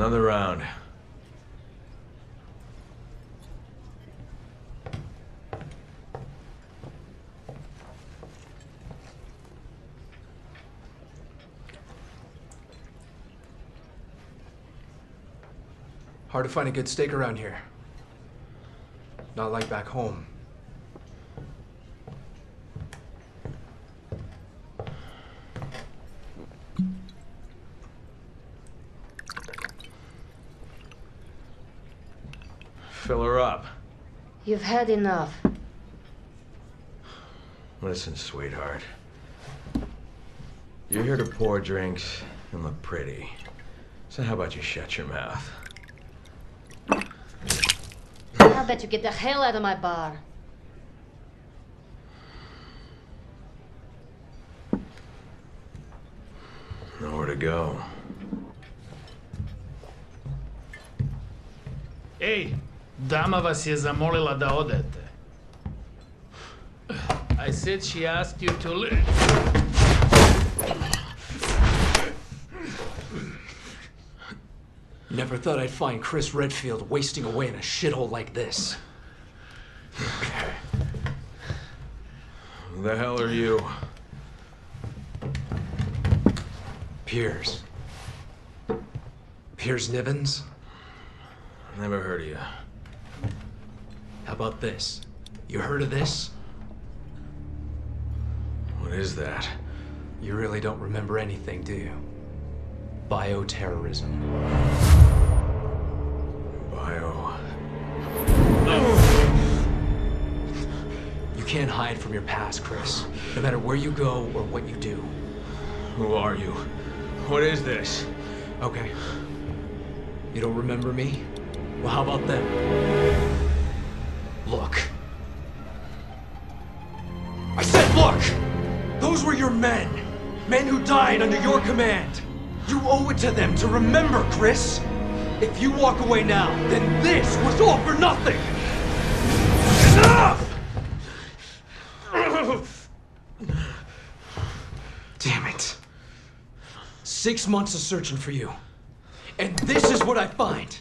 Another round. Hard to find a good steak around here. Not like back home. Fill her up. You've had enough. Listen, sweetheart. You're here to pour drinks and look pretty. So how about you shut your mouth? How about you get the hell out of my bar? Nowhere to go. Ej, dama vas je zamolila da odete. I said she asked you to leave. Never thought I'd find Chris Redfield wasting away in a shithole like this. Who the hell are you? Piers. Piers Nivans? Never heard of you. How about this? You heard of this? What is that? You really don't remember anything, do you? Bioterrorism. Bio. You can't hide from your past, Chris. No matter where you go or what you do. Who are you? What is this? Okay. You don't remember me? Well, how about them? Look. I said look! Those were your men! Men who died under your command! You owe it to them to remember, Chris! If you walk away now, then this was all for nothing! Enough! Damn it. Six months of searching for you. And this is what I find.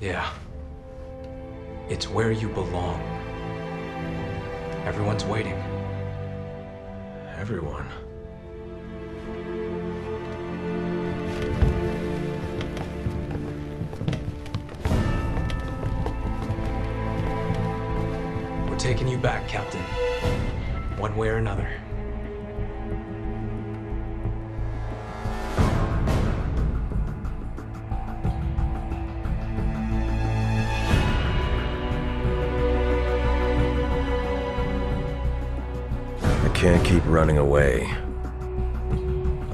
Yeah. It's where you belong. Everyone's waiting. Everyone. We're taking you back, Captain. One way or another. Can't keep running away.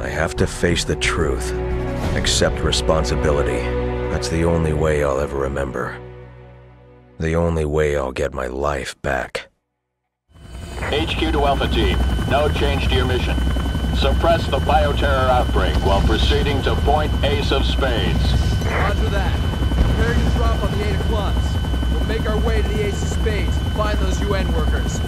I have to face the truth. Accept responsibility. That's the only way I'll ever remember. The only way I'll get my life back. HQ to Alpha Team. No change to your mission. Suppress the bioterror outbreak while proceeding to point Ace of Spades. Roger that. Prepare your drop on the Eight of Clubs. We'll make our way to the Ace of Spades and find those UN workers.